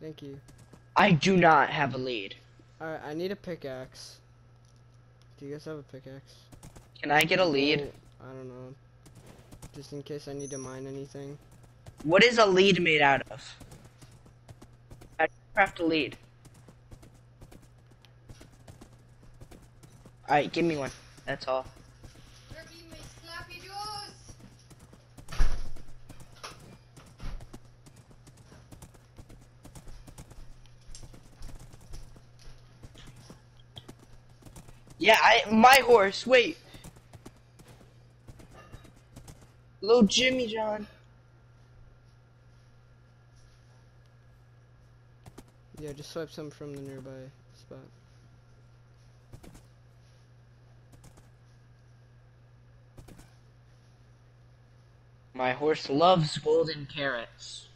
Thank you. I do not have a lead. Alright, I need a pickaxe. Do you guys have a pickaxe? Can I get a lead? I don't know. Just in case I need to mine anything. What is a lead made out of? I craft a lead. Alright, give me one. That's all. Yeah, I my horse. Wait. Little Jimmy John. Yeah, just swipe some from the nearby spot. My horse loves golden carrots.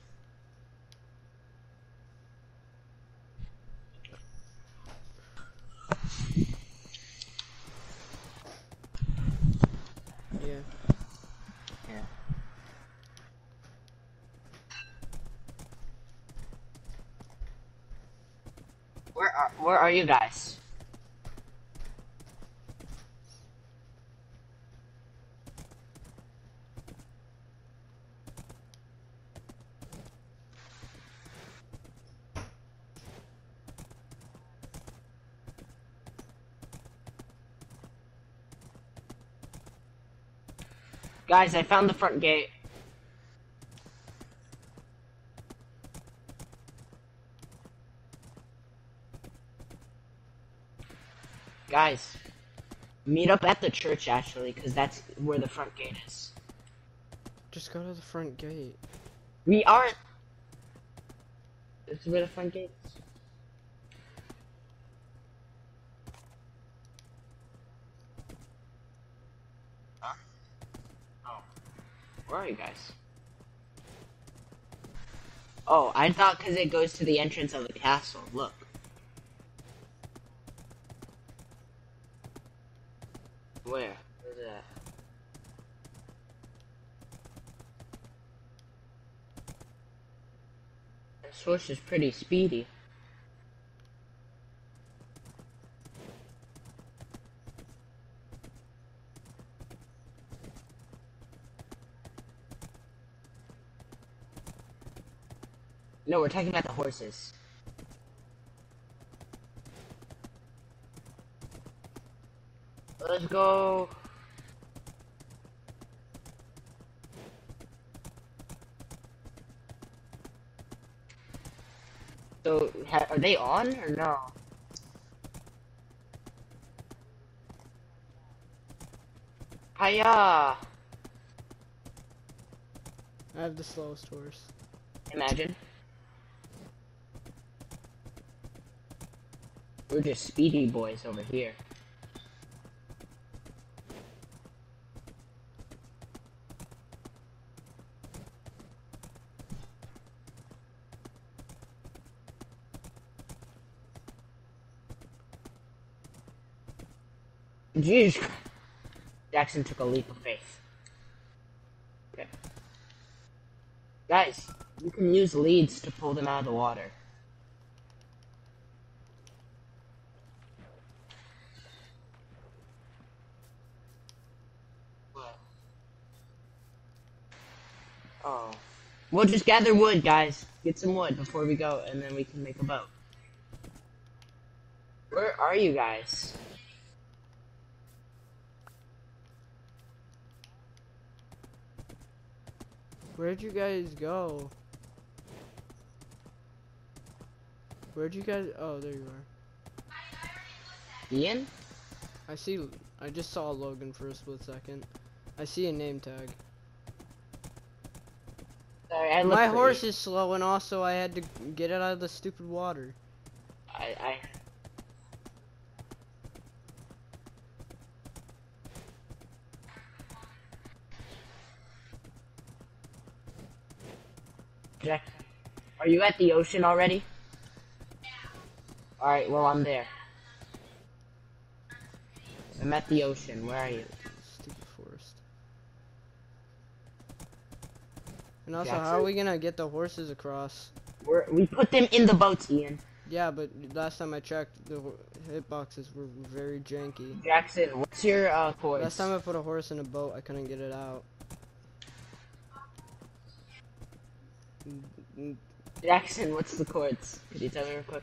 Yeah. Yeah. Where are where are you guys? Guys, I found the front gate. Guys, meet up at the church actually, because that's where the front gate is. Just go to the front gate. We aren't. This is where the front gate is. Huh? Oh. Where are you guys? Oh, I thought because it goes to the entrance of the castle. Look. Where? Where's that? This horse is pretty speedy. We're talking about the horses. Let's go. So, ha are they on or no? Hiya! I have the slowest horse. Imagine. We're just speedy boys over here. Jeez. Jackson took a leap of faith. Okay. Guys, you can use leads to pull them out of the water. What? Oh. We'll just gather wood, guys. Get some wood before we go, and then we can make a boat. Where are you guys? Where'd you guys go? Where'd you guys? Oh, there you are. Ian? I see. I just saw Logan for a split second. I see a name tag. Sorry, I My horse is slow, and also I had to get it out of the stupid water. I, I. Jack, are you at the ocean already? Alright, well, I'm there. I'm at the ocean. Where are you? Stupid forest. And also, how are we gonna get the horses across? We're, we put them in the boats, Ian. Yeah, but last time I checked, the hitboxes were very janky. Jackson, what's your uh, Last time I put a horse in a boat, I couldn't get it out. Jackson, what's the coords? Could you tell me real quick?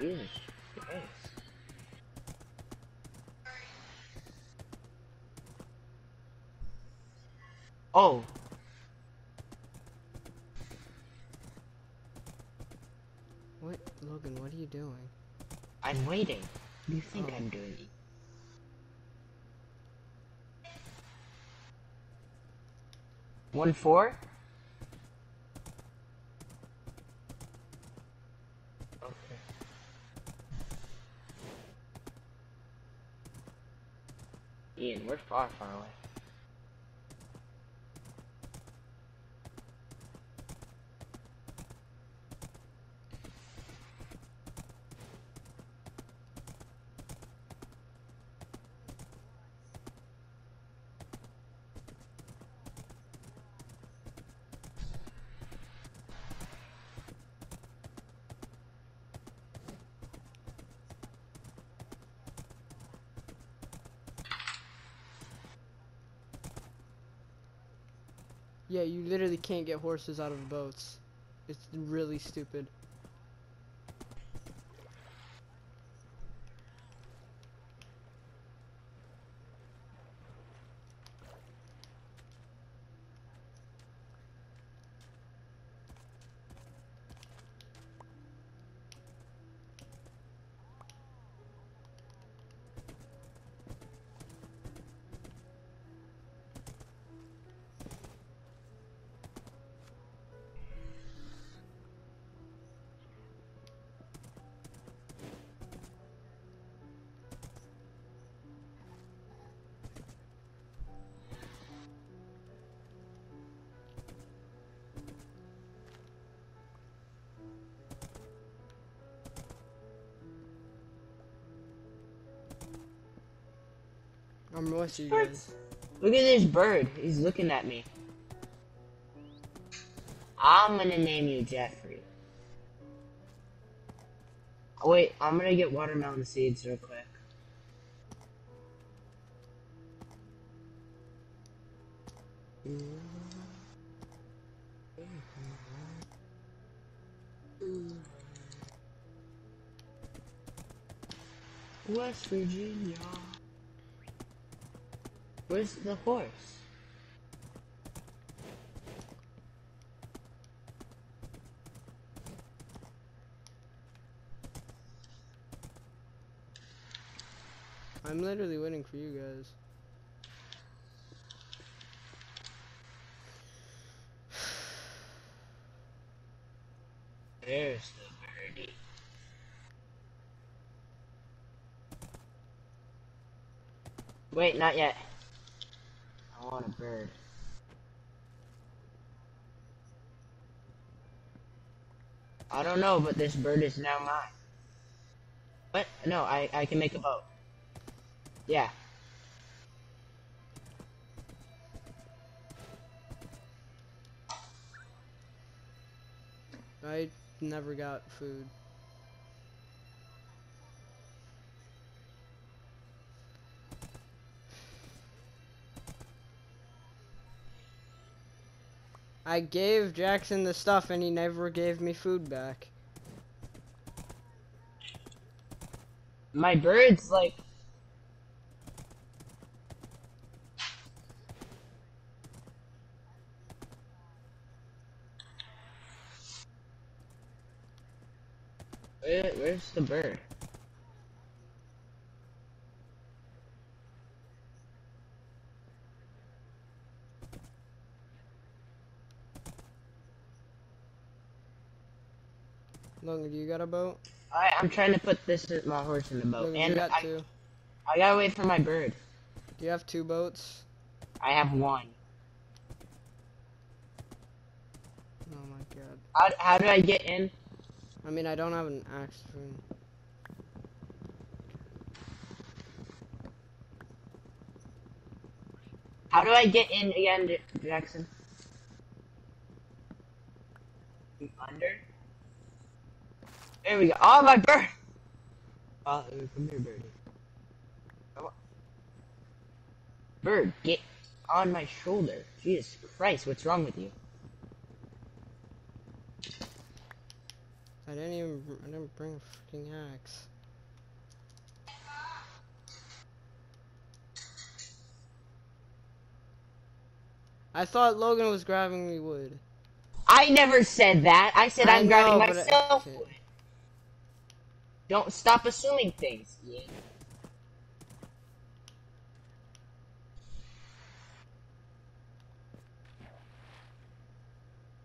Jesus Christ. Oh, What, Logan? What are you doing? I'm waiting. What do you think Oh. I'm doing? One four? Okay. Ian, we're far, far away. Yeah, you literally can't get horses out of boats. It's really stupid. I'm you guys. Look at this bird. He's looking at me. I'm gonna name you Jeffrey. Oh, wait, I'm gonna get watermelon seeds real quick. West Virginia. Where's the horse? I'm literally waiting for you guys. There's the birdie. Wait, not yet. I want a bird. I don't know, but this bird is now mine. What? No, I, I can make a boat. Yeah. I never got food. I gave Jackson the stuff and he never gave me food back. My bird's like. Where, where's the bird? Logan, do you got a boat? I, I'm trying to put this my horse in the boat, Logan, you and got I, two. I gotta wait for my bird. Do you have two boats? I have one. Oh my god. How, how do I get in? I mean, I don't have an axe spoon. How do I get in again, Jackson? Under? There we go. Oh, my bird! Oh, come here, birdie. Come on. Bird, get on my shoulder. Jesus Christ, what's wrong with you? I didn't even. I didn't bring a freaking axe. I thought Logan was grabbing me wood. I never said that. I said I I'm grabbing know, but I- myself. okay. wood. Don't stop assuming things. Ian.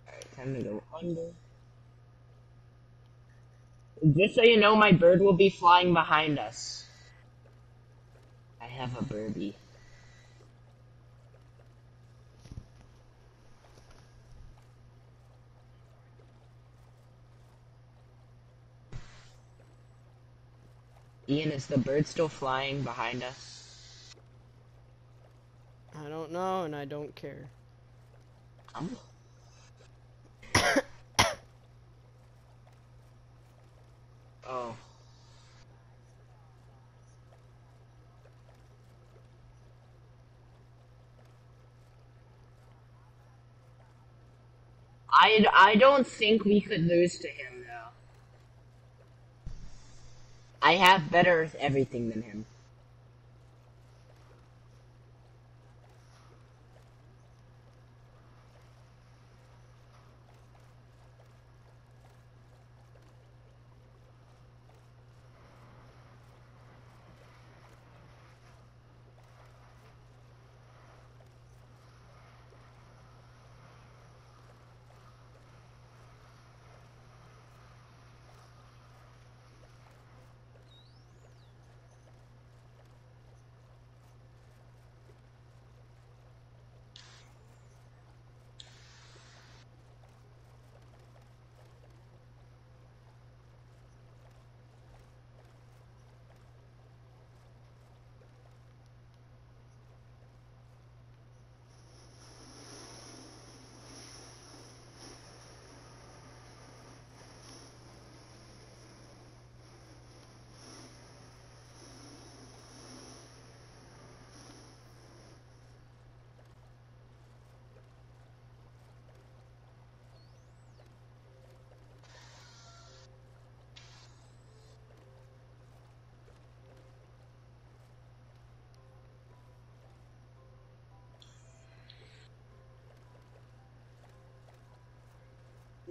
Alright, time to go under. Just so you know, my bird will be flying behind us. I have a birdie. Ian, is the bird still flying behind us? I don't know, and I don't care. Um, oh. I, I don't think we could lose to him, I have better everything than him.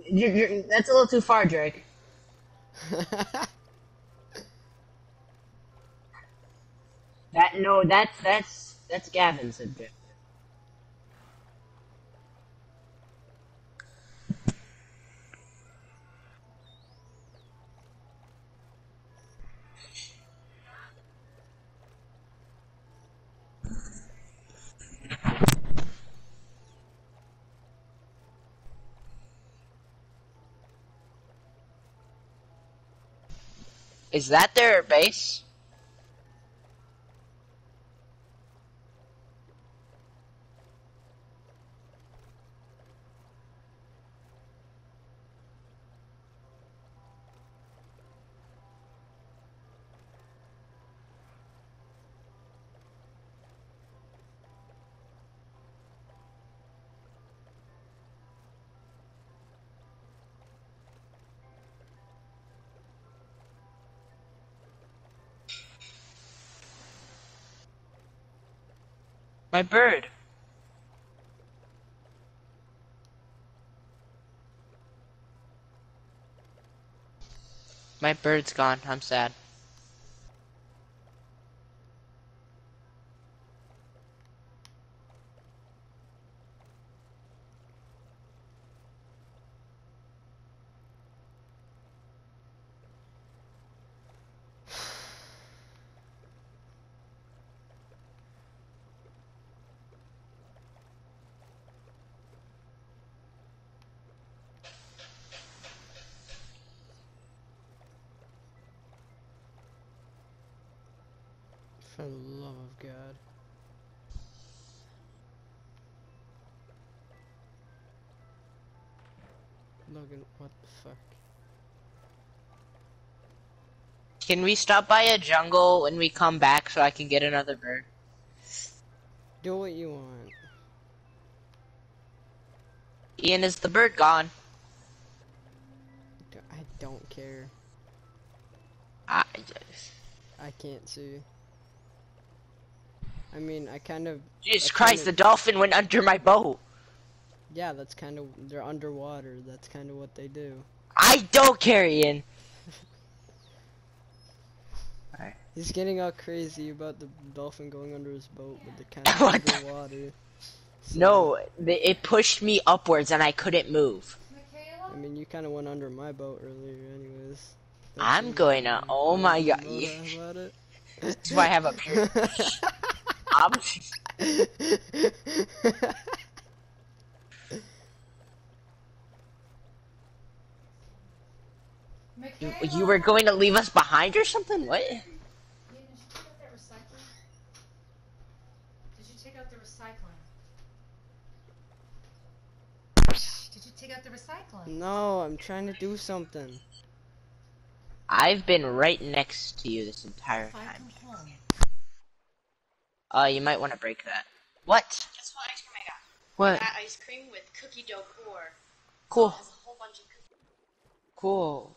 You're, you're, that's a little too far, Drake. That no, that's that's that's Gavin's objective. Is that their base? My bird. My bird's gone. I'm sad. For the love of God. Logan, what the fuck? Can we stop by a jungle when we come back so I can get another bird? Do what you want. Ian, is the bird gone? I don't care. I just... I can't see. I mean, I kind of. Jesus I Christ, the kinda- dolphin went under my boat. Yeah, that's kind of. They're underwater. That's kind of what they do. I don't care, Ian. He's getting all crazy about the dolphin going under his boat, but they're kind of underwater. So, No, it pushed me upwards and I couldn't move. I mean, you kind of went under my boat earlier, anyways. I'm going to- oh my God. that about it? That's why I have a pair. I'm, you, you were going to leave us behind or something? What? Did you take out that recycling? Did you take out the recycling? Did you take out the recycling? no, I'm trying to do something. I've been right next to you this entire time. From home. Uh, you might want to break that. What? Guess what ice cream I got? What? That ice cream with cookie dough core. Cool. It has a whole bunch of cookies. Cool.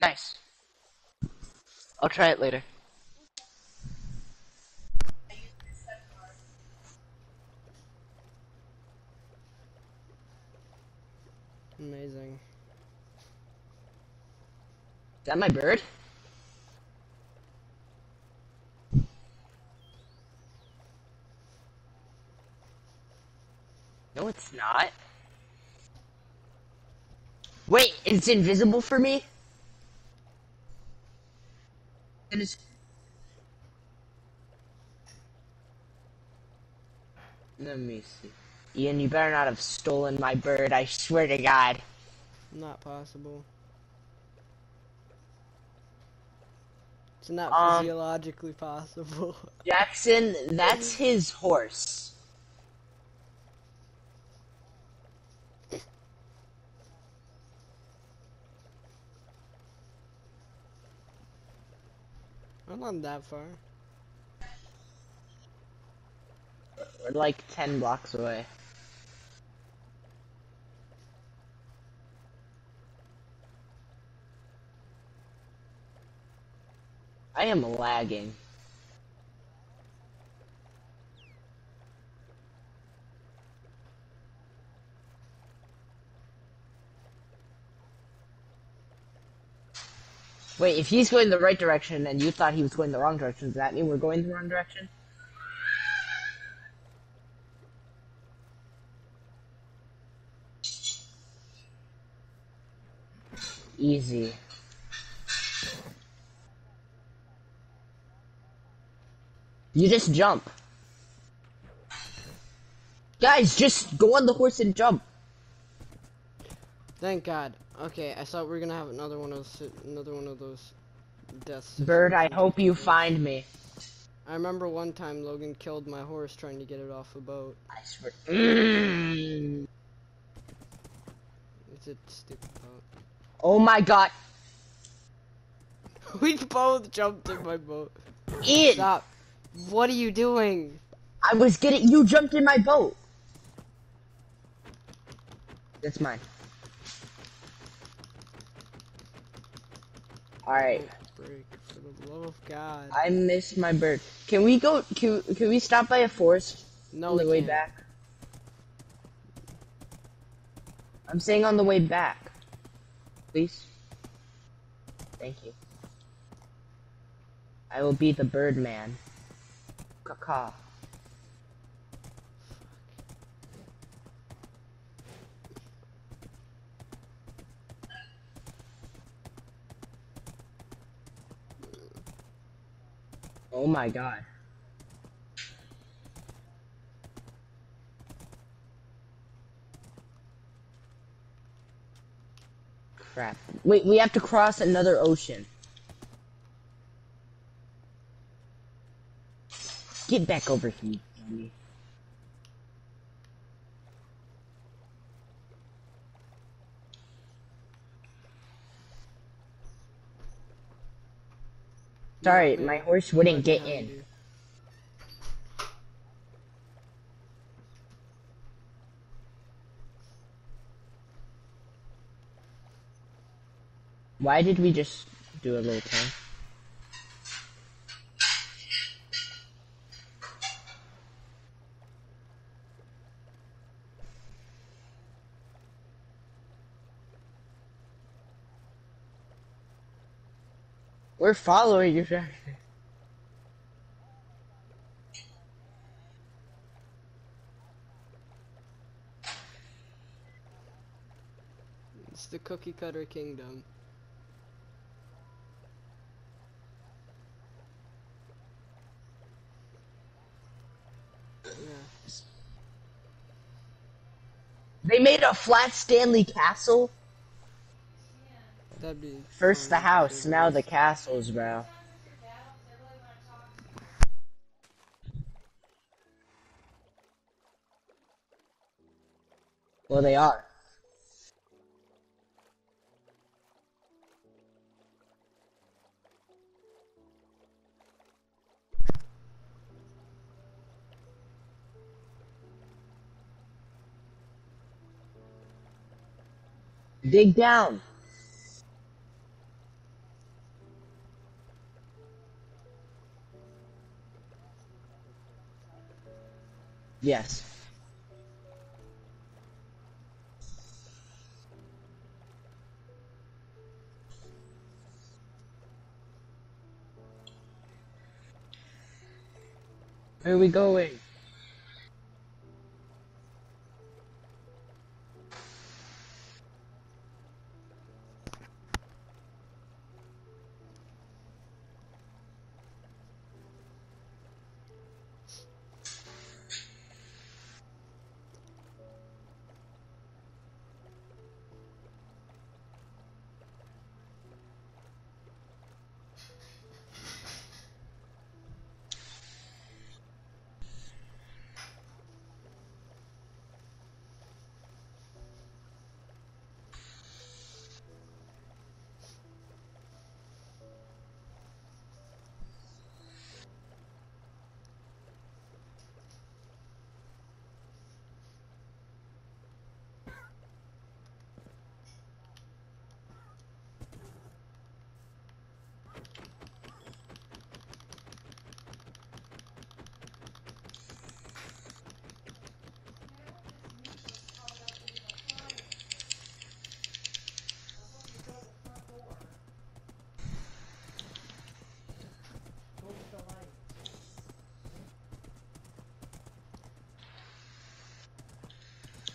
Nice. I'll try it later. I used this set card. Amazing. Is that my bird? No, it's not. Wait, it's invisible for me? It is. Let me see. Ian, you better not have stolen my bird, I swear to God. Not possible. It's not Um, physiologically possible. Jackson, that's his horse. I'm not that far. We're like 10 blocks away. I am lagging. Wait, if he's going the right direction and you thought he was going the wrong direction, does that mean we're going the wrong direction? Easy. You just jump. Guys, just go on the horse and jump. Thank God. Okay, I thought we were gonna have another one of those, another one of those deaths. Bird, I hope you find me. I remember one time Logan killed my horse trying to get it off a boat. I swear. Mm. It's a stupid boat. Oh my god. we both jumped in my boat. Ian! Stop. What are you doing? I was getting. You jumped in my boat. That's mine. Alright. Break, for the love of God. I missed my bird. Can we go? Can, can we stop by a forest no, on the way can't. back? I'm saying on the way back. Please. Thank you. I will be the bird man. Caw. Oh my god. Crap. Wait, we have to cross another ocean. Get back over here, Sorry, my horse wouldn't get in. Why did we just do a little turn? We're following you. Jack. It's the cookie cutter kingdom. Yeah, They made a flat Stanley castle. That'd be First the house, now the castles, bro. Well, they are. Dig down. Yes. Where are we going?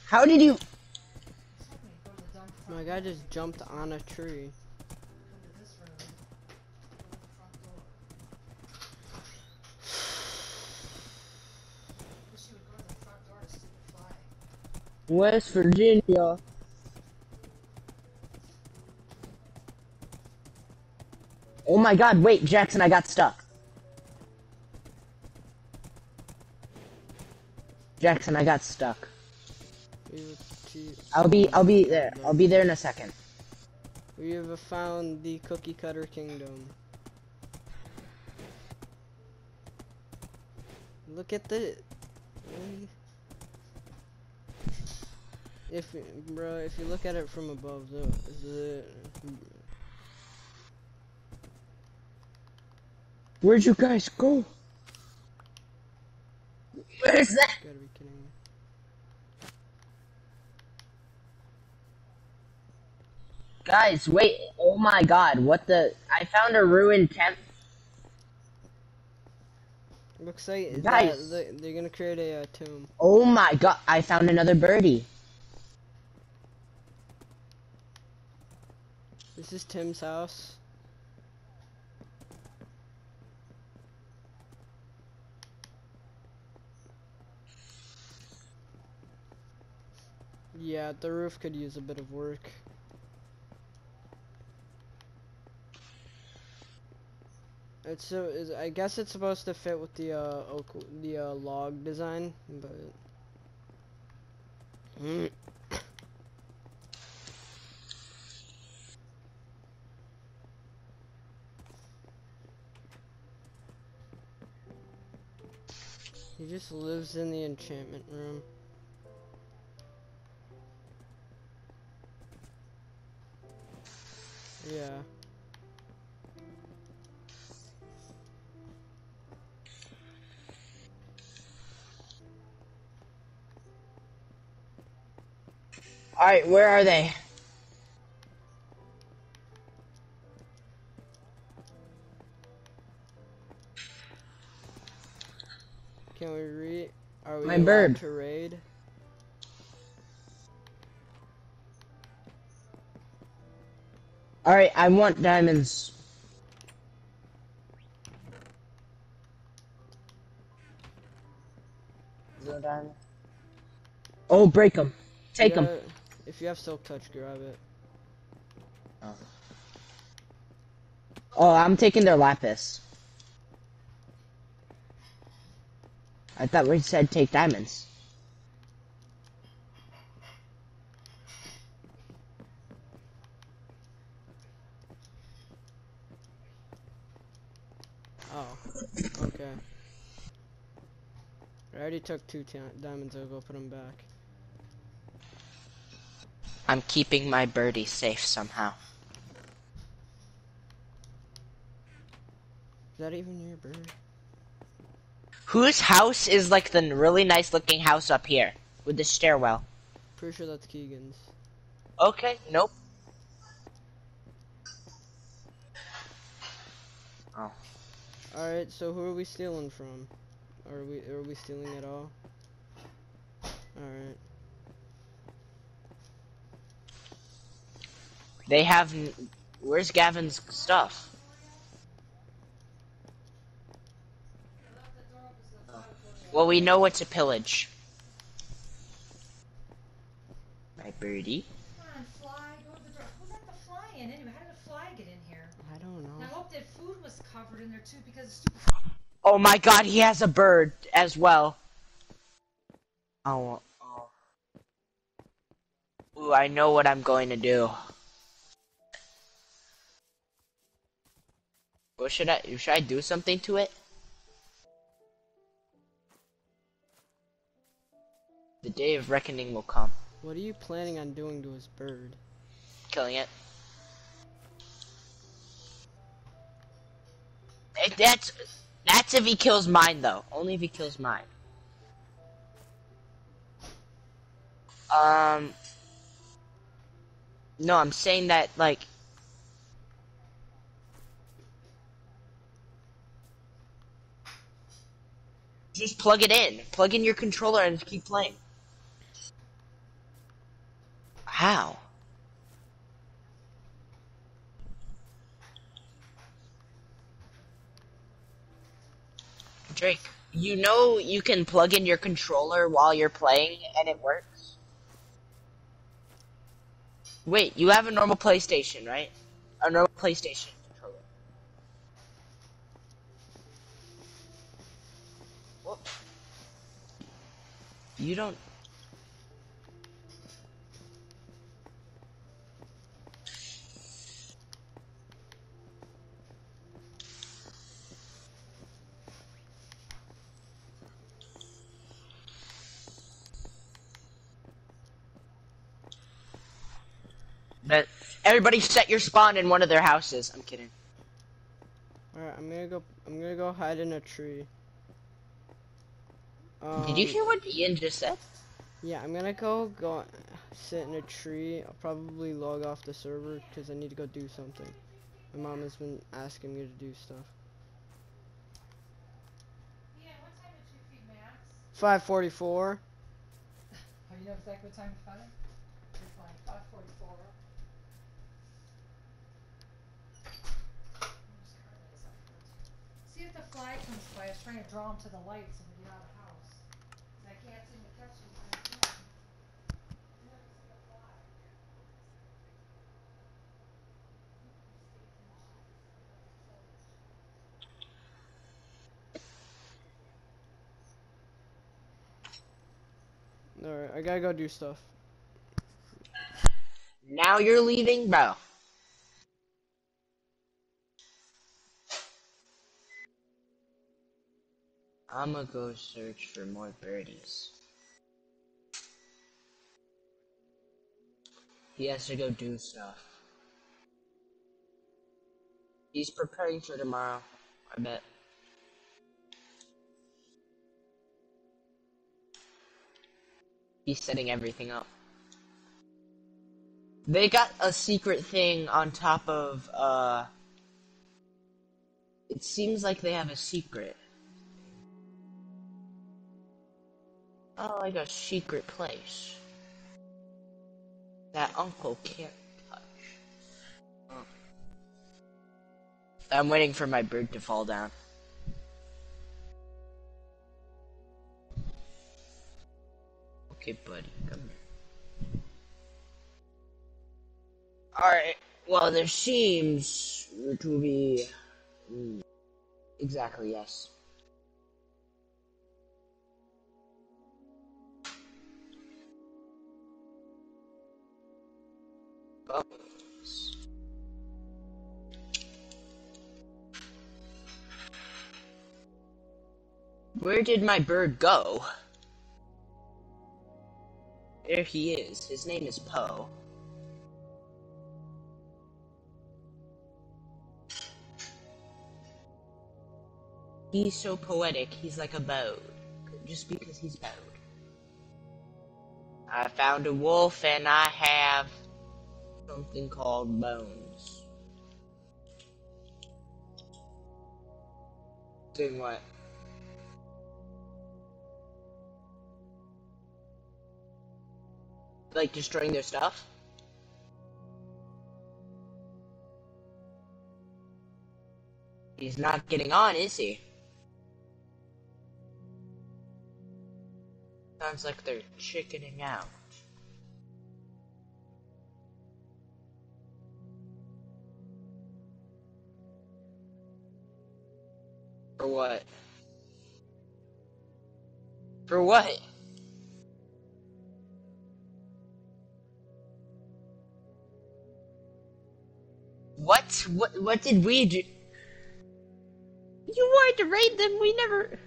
How did you? My guy just jumped on a tree. West Virginia. Oh my god, wait, Jackson, I got stuck. Jackson, I got stuck. We have, to- I'll be I'll be there. I'll be there in a second. we have found the cookie cutter kingdom. Look at the. If bro, if you look at it from above, the the Where'd you guys go? Where's that? gotta be kidding me. Guys, wait. Oh my god, what the? I found a ruined temp. Looks like Guys. that, they- they're gonna create a uh, tomb. Oh my god, I found another birdie. This is Tim's house. Yeah, the roof could use a bit of work. It's is, I guess it's supposed to fit with the uh, oak, the uh, log design, but. He just lives in the enchantment room. Yeah. Alright, where are they? Can we read? Are we My bird. to raid? Alright, I want diamonds. No diamond. Oh, break them. Take them. Yeah, If you have silk touch, grab it. Oh, oh, I'm taking their lapis. I thought we said take diamonds. Oh. Okay. I already took two diamonds. I'll go put them back. I'm keeping my birdie safe somehow. Is that even your bird? Whose house is like the really nice looking house up here with the stairwell? Pretty sure that's Keegan's. Okay, nope. Oh. Alright, so who are we stealing from? Are we are we stealing at all? Alright. They have. n- Where's Gavin's stuff? Well, we know what to pillage. My birdie. On, fly, go to the door. Who let the fly in anyway? How did the fly get in here? I don't And I hope that food was covered in there too because. Oh my god, he has a bird as well. Oh. oh. Ooh, I know what I'm going to do. What should I should I do something to it? The day of reckoning will come. What are you planning on doing to his bird? Killing it. That's that's if he kills mine though. Only if he kills mine. Um No, I'm saying that like Just plug it in. Plug in your controller and keep playing. How? Drake, you know you can plug in your controller while you're playing and it works? Wait, you have a normal PlayStation, right? A normal PlayStation You don't. That everybody set your spawn in one of their houses. I'm kidding. Alright, I'm gonna go I'm gonna go hide in a tree. Um, Did you hear what Ian just said? Yeah, I'm gonna go go sit in a tree. I'll probably log off the server because I need to go do something. My mom has been asking me to do stuff. Yeah, what time did you feed Max? 544. Oh, you know exactly what time you fed him? You're five forty-four. See if the fly comes by, I was trying to draw him to the lights. so we get out of the house. 'Cause I can't seem to catch him. when I'm doing. Never see a fly. I gotta go do stuff. Now you're leaving, bro. I'm gonna go search for more birdies. He has to go do stuff. He's preparing for tomorrow, I bet. He's setting everything up. They got a secret thing on top of, uh... It seems like they have a secret. Oh, like a secret place. That uncle can't touch. Oh. I'm waiting for my bird to fall down. Okay, buddy, come here. Alright, well, there seems to be. mm, Exactly, yes. Where did my bird go? There he is. His name is Poe. He's so poetic, he's like a bode. Just because he's bode. I found a wolf and I have something called bones. Doing what? Like destroying their stuff? He's not getting on, is he? Sounds like they're chickening out. For what? For what? What? What? What did we do? You wanted to raid them. We never.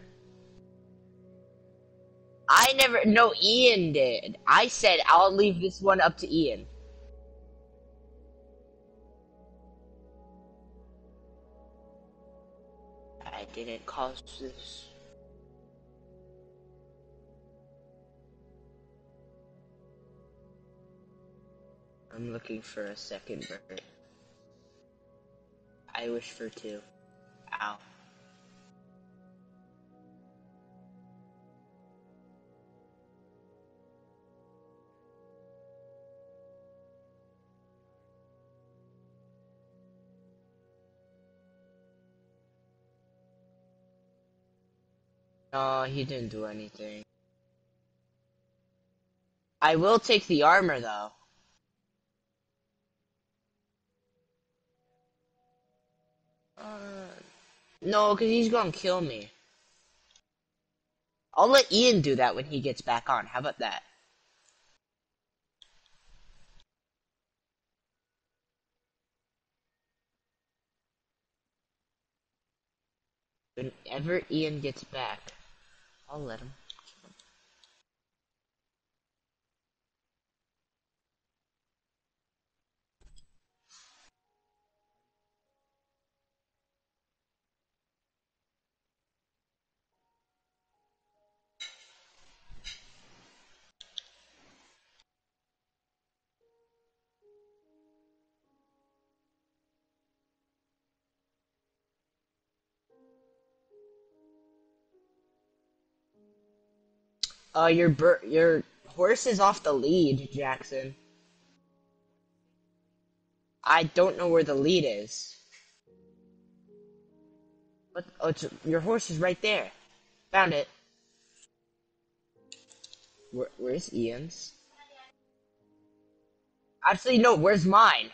I never. No, Ian did. I said I'll leave this one up to Ian. I didn't cause this. I'm looking for a second bird. I wish for two. Ow. No, he didn't do anything. I will take the armor though. No, because he's gonna kill me. I'll let Ian do that when he gets back on. How about that? Whenever Ian gets back, I'll let him. Uh, your bir- your horse is off the lead, Jackson. I don't know where the lead is. What? Oh, it's, your horse is right there. Found it. Where, where's Ian's? Actually, no. Where's mine?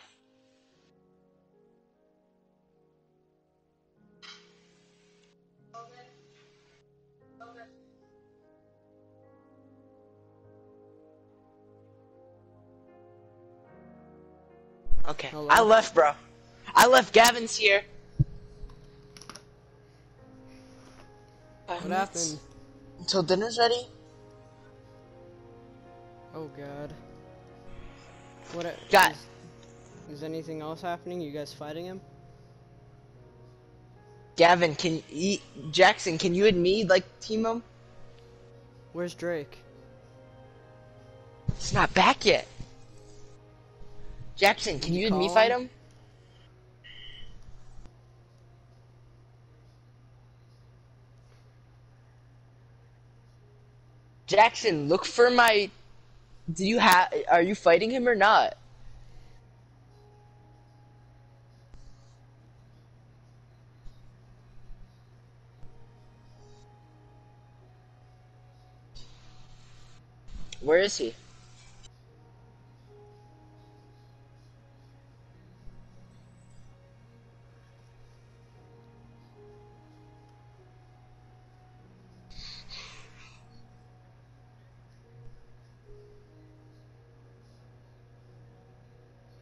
Okay, Hello? I left, bro. I left. Gavin's here. What happened? Until dinner's ready? Oh god. What? a- Got- Is, is anything else happening? You guys fighting him? Gavin, can you, Jackson, can you and me like team him? Where's Drake? He's not back yet. Jackson, can you and me fight him? him? Jackson, look for my. Do you have? Are you fighting him or not? Where is he?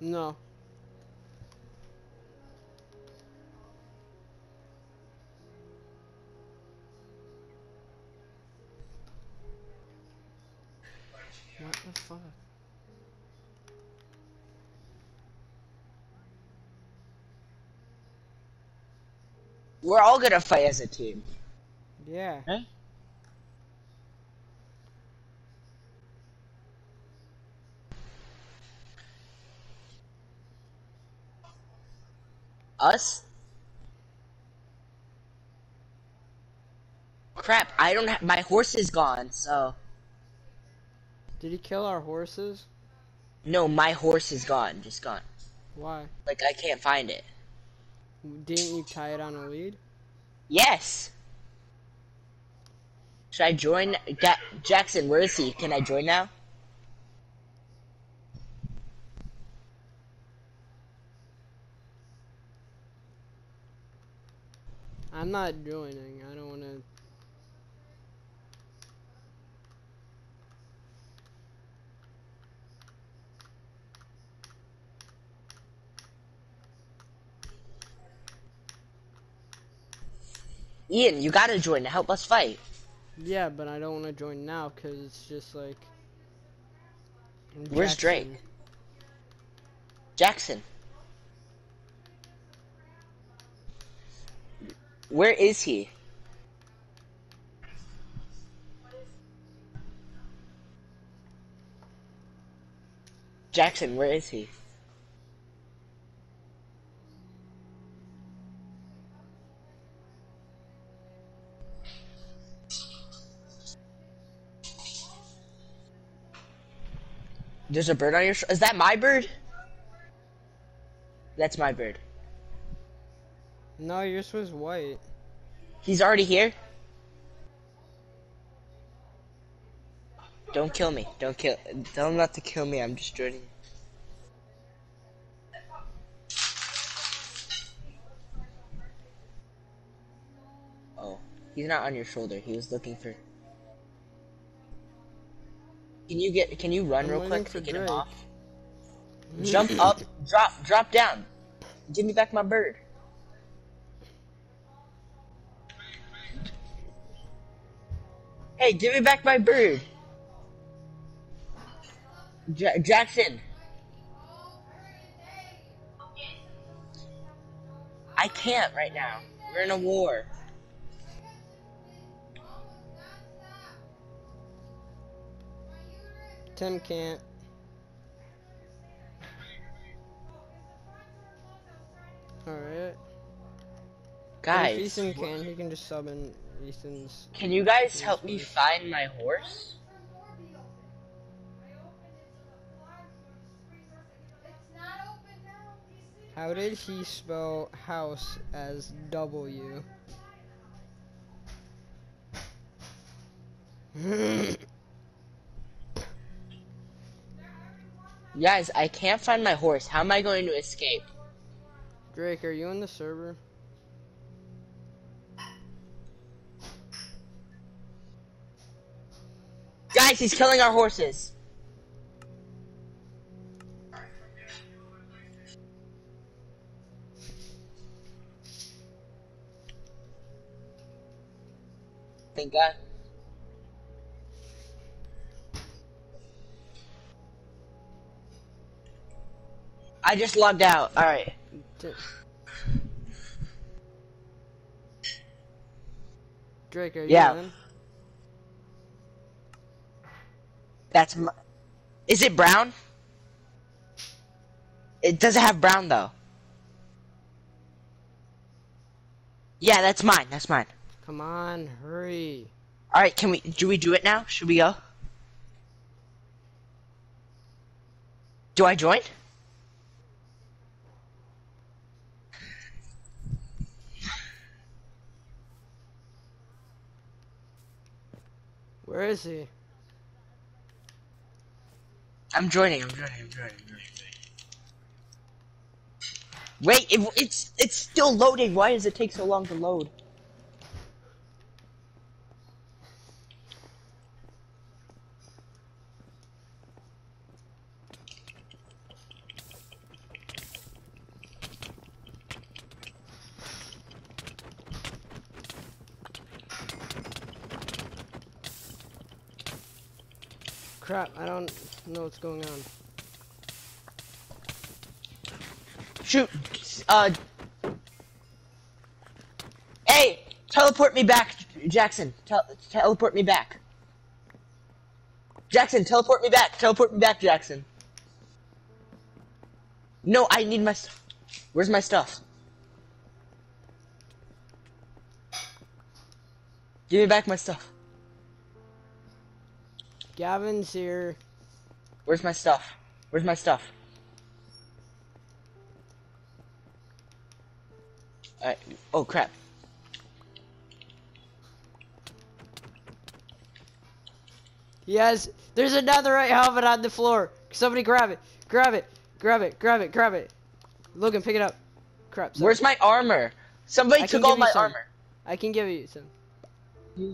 No. What the fuck? We're all gonna fight as a team. Yeah. Huh? Us? Crap, I don't have my horse is gone, so Did he kill our horses? no, my horse is gone, just gone. Why? Like I can't find it. Didn't you tie it on a lead? Yes. Should I join Ja- Jackson? Where is he? Can I join now? I'm not joining. I don't want to. Ian, you gotta join to help us fight. Yeah, but I don't want to join now because it's just like. Where's Drake? Jackson. Where is he? Jackson, where is he? There's a bird on your Is that my bird? That's my bird. No, yours was white. He's already here? Don't kill me. Don't kill. Tell him not to kill me. I'm just joining. Oh, he's not on your shoulder. He was looking for. Can you get? Can you run I'm real quick to get him off? Jump up, drop, drop down. Give me back my bird. Hey, give me back my bird. Ja- Jackson. I can't right now. We're in a war. Tim can't. Alright. But If Guys, Ethan can, he can just sub in Ethan's. can you guys help me find my horse? How did he spell house as W? Guys, I can't find my horse. How am I going to escape? Drake, are you in the server? Guys, he's killing our horses. thank God. I just logged out. All right. Drake, are you Yeah. in? That's my. Is it brown? It doesn't have brown though. Yeah, that's mine. That's mine. Come on, hurry. All right, can we? Do we do it now? Should we go? Do I join? Where is he? I'm joining. I'm joining. I'm joining. I'm joining. Wait, it, it's it's still loading. Why does it take so long to load? Crap, I don't know what's going on. Shoot. Uh. Hey, teleport me back, Jackson. Tel teleport me back. Jackson, teleport me back. Teleport me back, Jackson. No, I need my stuff. Where's my stuff? Give me back my stuff. Gavin's here. Where's my stuff? Where's my stuff? Alright. Oh crap. Yes, there's another right helmet on the floor. Somebody grab it. Grab it. Grab it. Grab it. Grab it. Logan, pick it up. Crap. sorry. Where's my armor? Somebody I took all my some. armor. I can give you some. Hmm.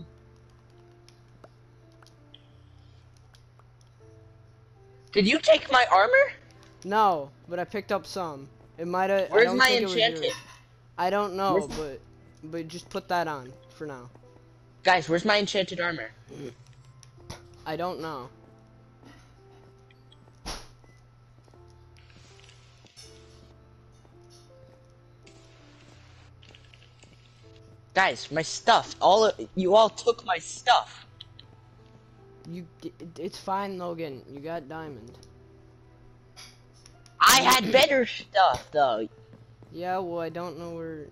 Did you take my armor? No, but I picked up some. It might have. Where's my think it was enchanted? I don't know, Where's- but but just put that on for now. Guys, where's my enchanted armor? I don't know. Guys, my stuff. All of, you all took my stuff. You, it's fine, Logan. You got diamond. I had better stuff though. Yeah, well, I don't know where.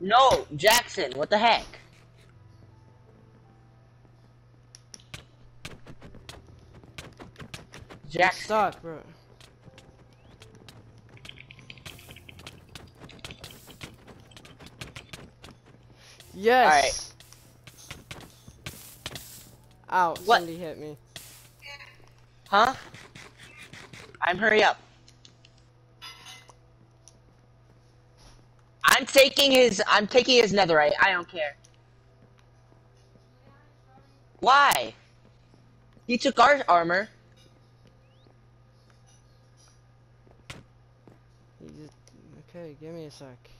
No, Jackson, what the heck? Jackson. stuck, bro. Yes. Ow! What? Somebody hit me. Huh? I'm hurry up. I'm taking his I'm taking his netherite. I don't care. Why? He took our armor. Just okay. Give me a sec.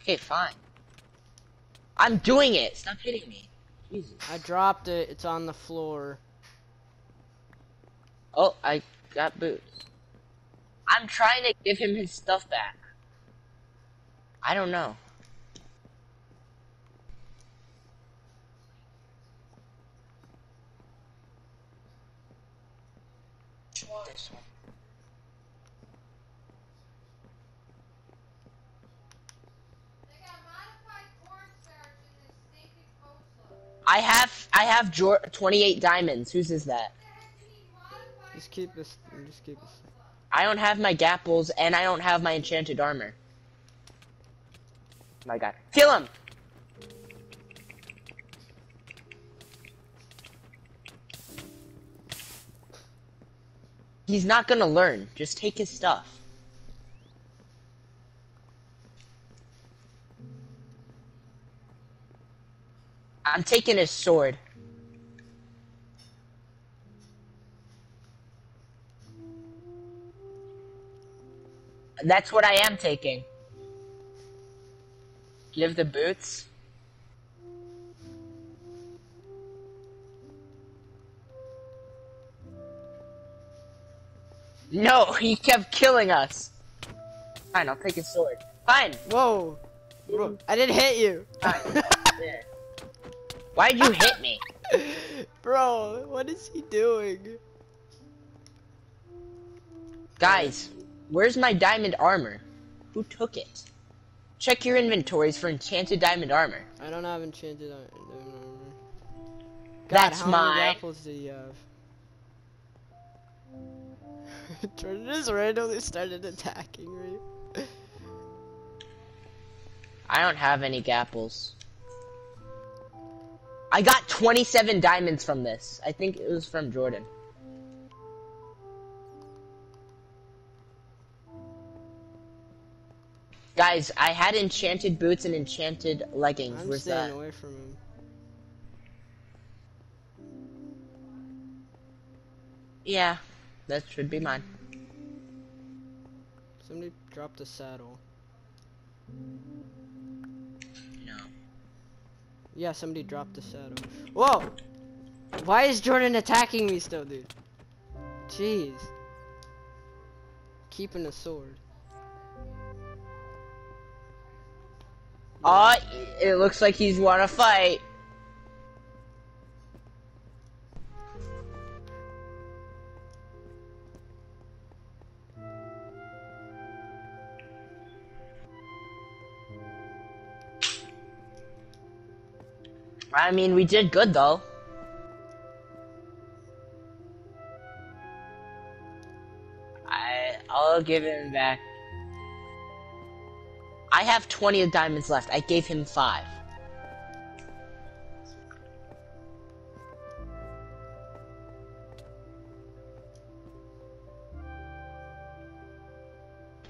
Okay, fine. I'm doing it. Stop hitting me. Jesus. I dropped it. It's on the floor. Oh, I got boots. I'm trying to give him his stuff back. I don't know. This one. I have I have Jor 28 diamonds. Whose is that? Just keep this. Just keep this. I don't have my gapples and I don't have my enchanted armor. My god. Kill him! He's not gonna learn. Just take his stuff. I'm taking his sword. That's what I am taking. Give the boots. No, he kept killing us. Fine, I'll take his sword. Fine. Whoa. I didn't hit you. Fine. Why'd you hit me? Bro, what is he doing? Guys, where's my diamond armor? Who took it? Check your inventories for enchanted diamond armor. I don't have enchanted diamond armor. God, That's how many mine. apples do you have? Jordan just randomly started attacking me. I don't have any gapples. I got 27 diamonds from this. I think it was from Jordan. Guys, I had enchanted boots and enchanted leggings. I'm Where's staying that? away from him. Yeah, that should be mine. Somebody dropped a saddle. Yeah, somebody dropped the saddle. Whoa! Why is Jordan attacking me still, dude? Jeez. Keeping a sword. Aw, it looks like he's wanna fight. I mean, we did good though. I I'll give him back. I have 20 of diamonds left. I gave him 5.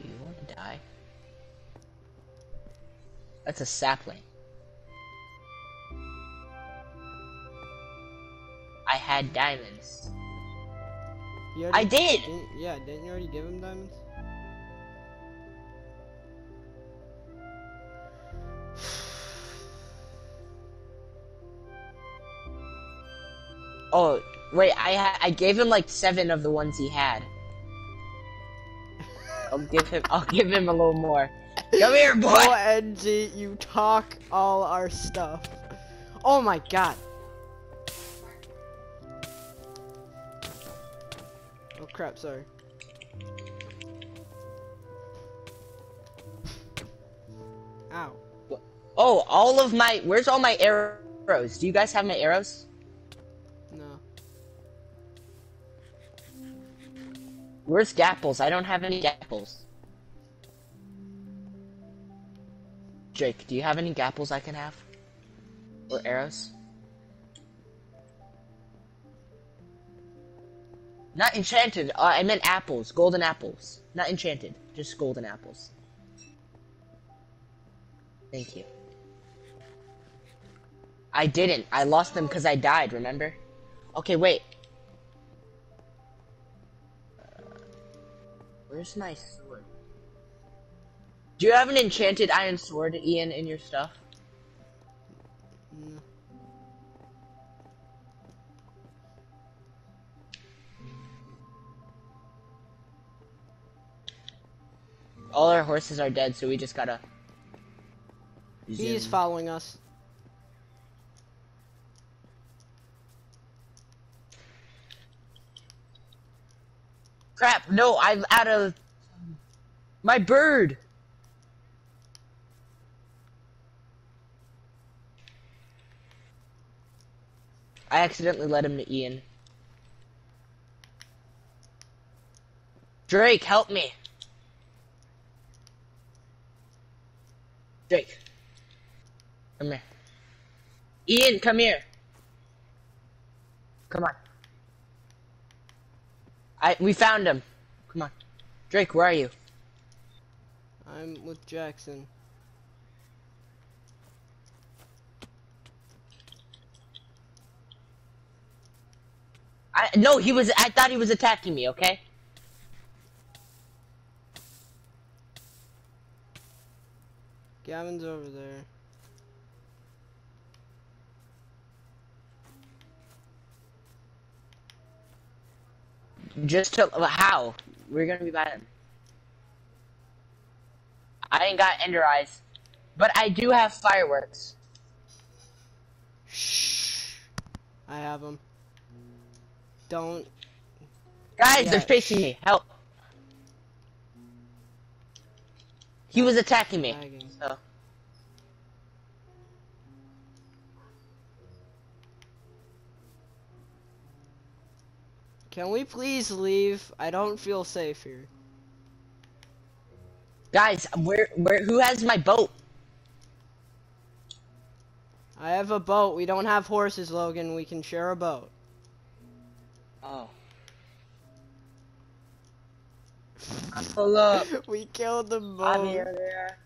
Do you want to die? That's a sapling. Had diamonds. You I did! didn't- yeah, didn't you already give him diamonds? Oh, wait, I I gave him like 7 of the ones he had. I'll give him I'll give him a little more. Come here, boy. OMG, you talk all our stuff. Oh my god. Crap, sorry. Ow. Oh, all of my where's all my arrows? Do you guys have my arrows? No. Where's Gapples? I don't have any Gapples. Jake, do you have any Gapples I can have? Or arrows? Not enchanted. Uh, I meant apples. Golden apples. Not enchanted. Just golden apples. Thank you. I didn't. I lost them because I died, remember? Okay, wait. Where's my sword? Do you have an enchanted iron sword, Ian, in your stuff? All our horses are dead, so we just gotta. He's following us. Crap! No, I'm out of. My bird. I accidentally led him to Ian. Drake, help me. Drake. Come here. Ian, come here. Come on. I we found him. Come on. Drake, where are you? I'm with Jackson. I no, he was I thought he was attacking me, okay? Gavin's over there. Just to how? We're gonna be by him. I ain't got ender eyes, but I do have fireworks. Shh. I have them. Don't. Guys, Yeah, they're chasing me. Help! He was attacking me. Lagging. So Can we please leave? I don't feel safe here. guys, where where who has my boat? I have a boat. We don't have horses, Logan. We can share a boat. Oh. Pull up. we killed the I'm here there.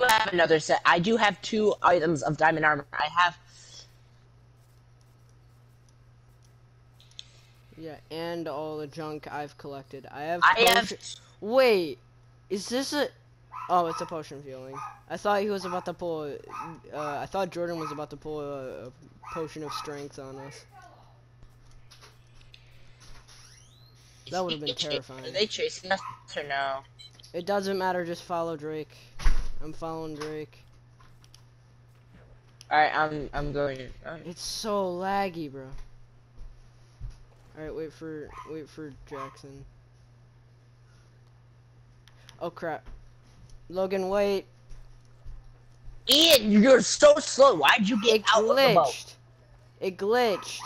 I have another set. I do have two items of diamond armor. I have Yeah, and all the junk I've collected. I have. I have Wait, is this a? Oh, it's a potion feeling. I thought he was about to pull. Uh, I thought Jordan was about to pull a, a potion of strength on us. That would've been terrifying. Are they chasing us or no? It doesn't matter. Just follow Drake. I'm following Drake. Alright, I'm I'm going. It's so laggy, bro. All right, wait for wait for Jackson. Oh crap. Logan, wait. Ian, you're so slow. Why'd you get It out of the boat? glitched. It glitched.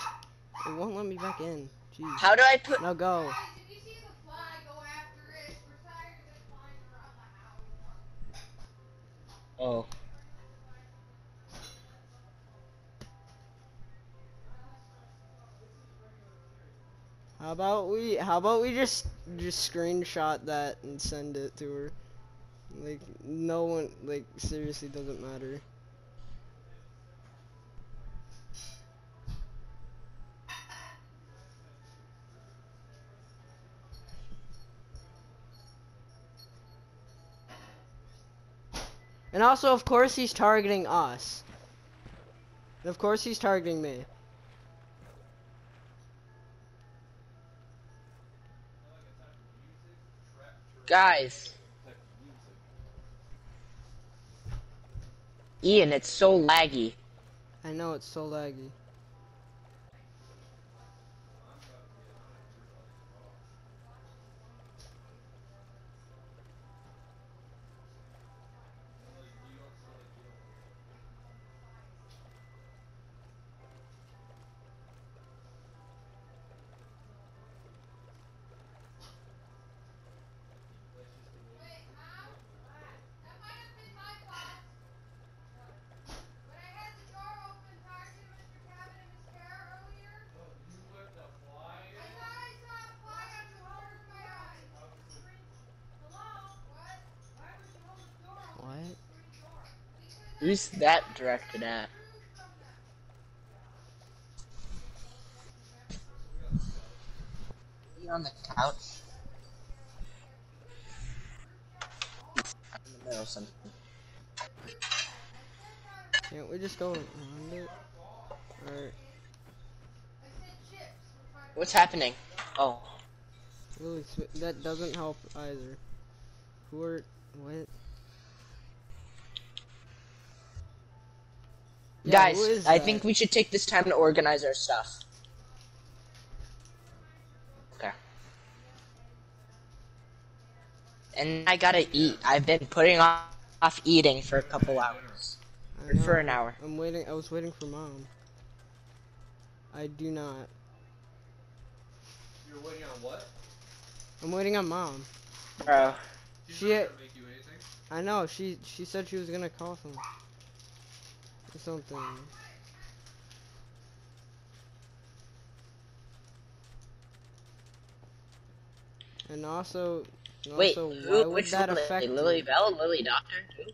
It won't let me back in. Jeez. How do I put? Now go. Guys, did you see the fly go after it? We're tired of it flying around the house. Oh. How about we how about we just just screenshot that and send it to her? Like no one like seriously doesn't matter. And also, of course, he's targeting us. And of course, he's targeting me. Guys. Ian, it's so laggy. I know it's so laggy. That might have been my fault. When I had the door open prior to Mr. Cabot and his car earlier. I thought I saw a fly on the corner of my eye. Hello? What? Why would you hold the door open? What? Because Who's that directed at? He on the couch? In the middle of something. Can't we just go around it? Alright. What's happening? Oh. Really, that doesn't help either. Who are. What? Guys, I that? think we should take this time to organize our stuff. Okay. And I gotta eat. I've been putting off, off eating for a couple hours. Or for an hour. I'm waiting. I was waiting for mom. I do not. You're waiting on what? I'm waiting on mom. Bro. She's She- not gonna make you anything. I know. She she said she was gonna call him. Or something. And also, and Wait, also, why who, would which that Lily? affect Lily? Bell? Lily Doctor? Who?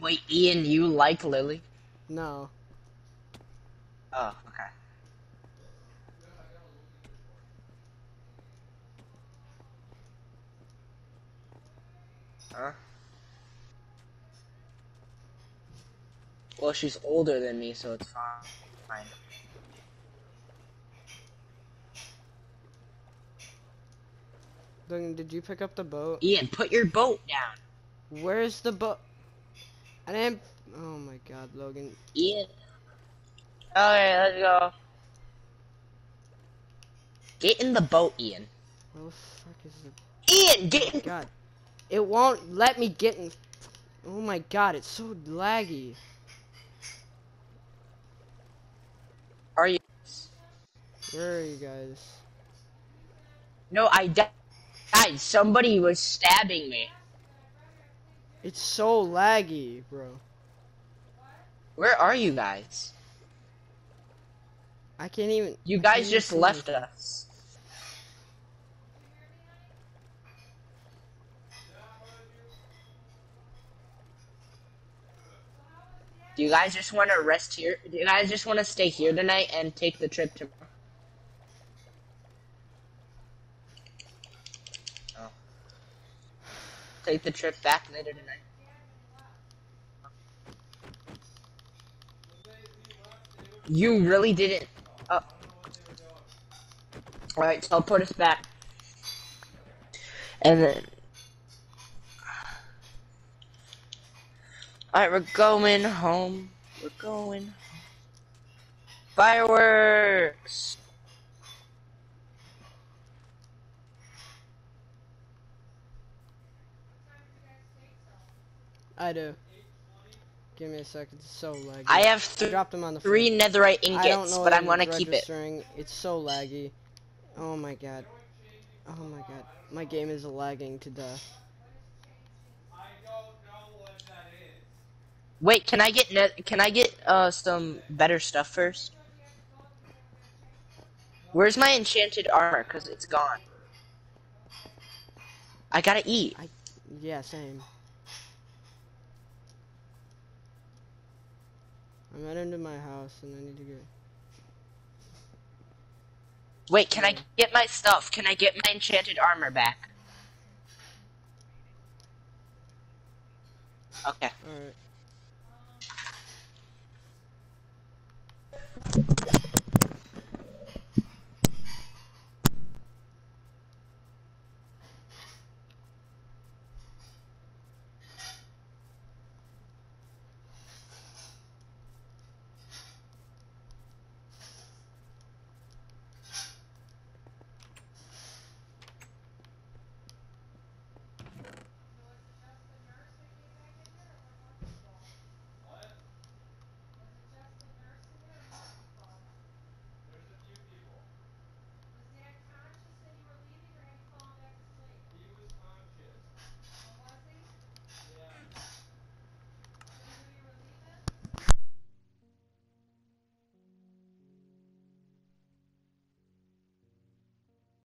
Wait, Ian, you like Lily? No. Oh, okay. Huh? Well, she's older than me, so it's fine. Fine. Logan, did you pick up the boat? Ian, put your boat down. Where's the boat? I didn't. Oh my God, Logan. Ian. Okay, let's go. Get in the boat, Ian. Where the fuck is the? Ian, get in. God, it won't let me get in. Oh my God, it's so laggy. Are you? Where are you guys? No, I di- died. Somebody was stabbing me. It's so laggy, bro. Where are you guys? I can't even. You guys just left us. Do you guys just want to rest here? Do you guys just want to stay here tonight and take the trip tomorrow? Oh. Take the trip back later tonight. You really didn't. Oh. Alright, teleport us back. And then. Alright, we're going home. We're going. home. Fireworks! I do. Give me a second. It's so laggy. I have th- dropped them on the floor. three netherite ingots, but I'm gonna keep it. It's so laggy. Oh my god. Oh my god. My game is lagging to death. Wait, can I get? Can I get uh some better stuff first? Where's my enchanted armor? Cause it's gone. I gotta eat. Yeah, same. I'm heading into my house and I need to get. Wait, can I get my stuff? Can I get my enchanted armor back? Okay. Alright.